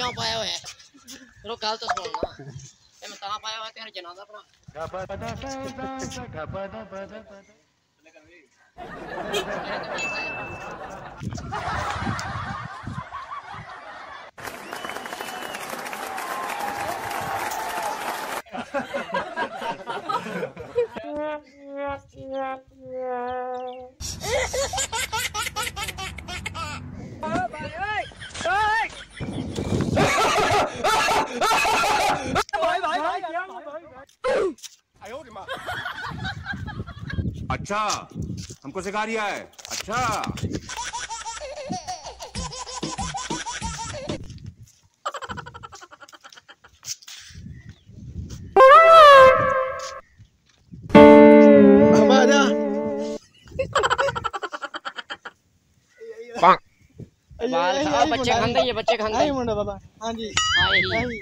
क्यों पाया हुआ है चलो कल तो सुनना ए मैं कहाँ पाया हुआ है तेरा जनाजा पर अच्छा हमको सिखा रिया है। अच्छा। बच्चे खांदे ये बच्चे खांदे। आई मुंडा बाबा। हाँ जी। हाँ यही